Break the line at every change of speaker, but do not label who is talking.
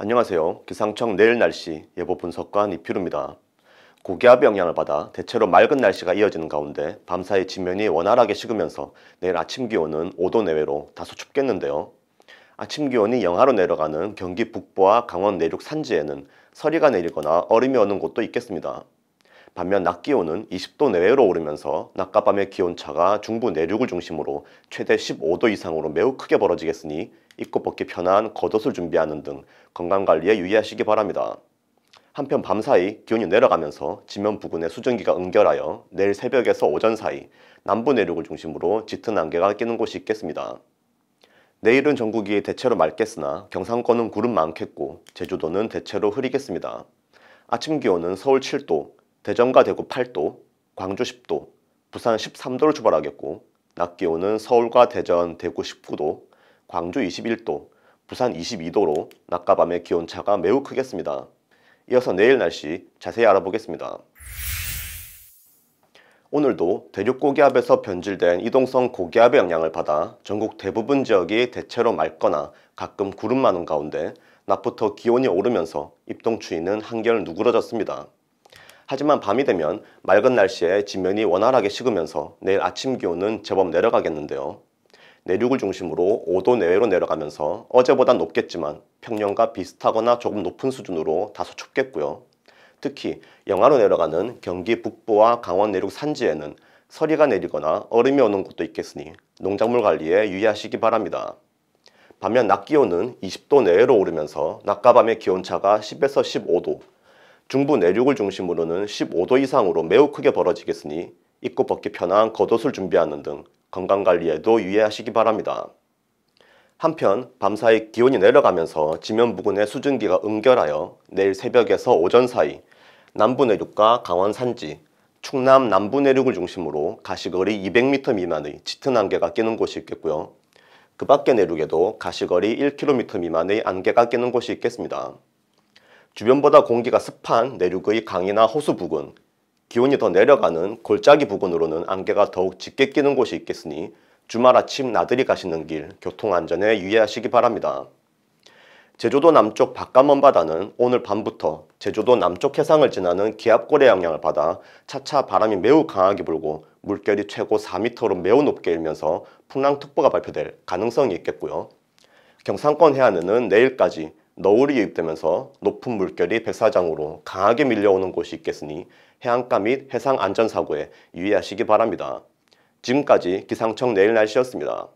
안녕하세요. 기상청 내일 날씨 예보 분석관 이필우입니다. 고기압 영향을 받아 대체로 맑은 날씨가 이어지는 가운데 밤사이 지면이 원활하게 식으면서 내일 아침 기온은 5도 내외로 다소 춥겠는데요. 아침 기온이 영하로 내려가는 경기 북부와 강원 내륙 산지에는 서리가 내리거나 얼음이 오는 곳도 있겠습니다. 반면 낮 기온은 20도 내외로 오르면서 낮과 밤의 기온차가 중부 내륙을 중심으로 최대 15도 이상으로 매우 크게 벌어지겠으니 입고 벗기 편한 겉옷을 준비하는 등 건강관리에 유의하시기 바랍니다. 한편 밤사이 기온이 내려가면서 지면 부근의 수증기가 응결하여 내일 새벽에서 오전 사이 남부 내륙을 중심으로 짙은 안개가 끼는 곳이 있겠습니다. 내일은 전국이 대체로 맑겠으나 경상권은 구름 많겠고 제주도는 대체로 흐리겠습니다. 아침 기온은 서울 7도, 대전과 대구 8도, 광주 10도, 부산 13도를 출발하겠고 낮 기온은 서울과 대전, 대구 19도, 광주 21도, 부산 22도로 낮과 밤의 기온차가 매우 크겠습니다. 이어서 내일 날씨 자세히 알아보겠습니다. 오늘도 대륙 고기압에서 변질된 이동성 고기압의 영향을 받아 전국 대부분 지역이 대체로 맑거나 가끔 구름 많은 가운데 낮부터 기온이 오르면서 입동 추위는 한결 누그러졌습니다. 하지만 밤이 되면 맑은 날씨에 지면이 원활하게 식으면서 내일 아침 기온은 제법 내려가겠는데요. 내륙을 중심으로 5도 내외로 내려가면서 어제보다 높겠지만 평년과 비슷하거나 조금 높은 수준으로 다소 춥겠고요. 특히 영하로 내려가는 경기 북부와 강원 내륙 산지에는 서리가 내리거나 얼음이 오는 곳도 있겠으니 농작물 관리에 유의하시기 바랍니다. 반면 낮 기온은 20도 내외로 오르면서 낮과 밤의 기온차가 10에서 15도, 중부 내륙을 중심으로는 15도 이상으로 매우 크게 벌어지겠으니 입고 벗기 편한 겉옷을 준비하는 등 건강관리에도 유의하시기 바랍니다. 한편 밤사이 기온이 내려가면서 지면 부근의 수증기가 응결하여 내일 새벽에서 오전 사이 남부 내륙과 강원 산지, 충남 남부 내륙을 중심으로 가시거리 200m 미만의 짙은 안개가 끼는 곳이 있겠고요. 그 밖의 내륙에도 가시거리 1km 미만의 안개가 끼는 곳이 있겠습니다. 주변보다 공기가 습한 내륙의 강이나 호수 부근, 기온이 더 내려가는 골짜기 부근으로는 안개가 더욱 짙게 끼는 곳이 있겠으니 주말 아침 나들이 가시는 길 교통안전에 유의하시기 바랍니다. 제주도 남쪽 바깥먼 바다는 오늘 밤부터 제주도 남쪽 해상을 지나는 기압골의 영향을 받아 차차 바람이 매우 강하게 불고 물결이 최고 4m로 매우 높게 일면서 풍랑특보가 발표될 가능성이 있겠고요. 경상권 해안에는 내일까지 너울이 유입되면서 높은 물결이 백사장으로 강하게 밀려오는 곳이 있겠으니 해안가 및 해상 안전사고에 유의하시기 바랍니다. 지금까지 기상청 내일 날씨였습니다.